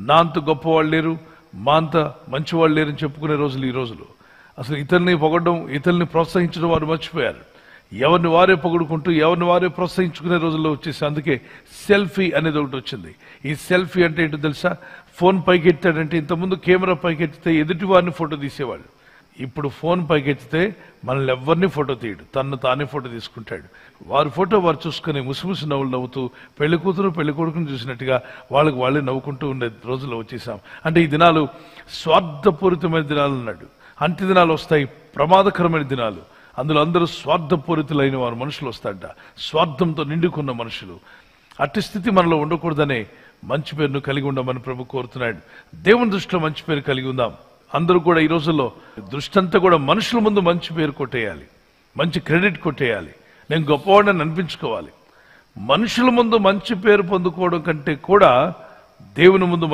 నా అంత గొప్పవాళ్ళు లేరు మా అంత మంచివాళ్ళు లేరని చెప్పుకునే రోజులు ఈ రోజులు. అసలు ఇతరుల్ని పొగడడం ఇతరుల్ని ప్రోత్సహించడం వారు మర్చిపోయారు. ఎవరిని వారే పొగుడుకుంటూ ఎవరిని వారే ప్రోత్సహించుకునే రోజుల్లో వచ్చేసి అందుకే సెల్ఫీ అనేది ఒకటి వచ్చింది. ఈ సెల్ఫీ అంటే ఏంటో తెలుసా? ఫోన్ పైకెత్తాడంటే ఇంతకుముందు కెమెరా పైకెత్తితే ఎదుటి వారిని ఫోటో తీసేవాళ్ళు. ఇప్పుడు ఫోన్ పైకెత్తితే మనల్ని ఎవరిని ఫోటో తీయడు. తను తానే ఫోటో తీసుకుంటాడు. వారి ఫోటో వారు చూసుకుని ముసిముసి నవ్వులు నవ్వుతూ పెళ్ళి కూతురు పెళ్ళి కొడుకుని చూసినట్టుగా వాళ్ళకి వాళ్ళే నవ్వుకుంటూ ఉండే రోజుల్లో వచ్చేసాం. అంటే ఈ దినాలు స్వార్థపూరితమైన దినాలు అన్నాడు. అంత్య దినాలు వస్తాయి ప్రమాదకరమైన దినాలు. అందులో అందరూ స్వార్థపూరితులైన వారు మనుషులు వస్తాడ స్వార్థంతో నిండుకున్న మనుషులు. అట్టి స్థితి మనలో ఉండకూడదనే మంచి పేరును కలిగి ఉండమని ప్రభు కోరుతున్నాడు. దేవుని దృష్టిలో మంచి పేరు కలిగి ఉందాం. అందరూ కూడా ఈ రోజుల్లో దృష్టంతా కూడా మనుషుల ముందు మంచి పేరు కొట్టేయాలి. మంచి క్రెడిట్ కొట్టేయాలి. నేను గొప్పవాడని అనిపించుకోవాలి. మనుషుల ముందు మంచి పేరు పొందుకోవడం కంటే కూడా దేవుని ముందు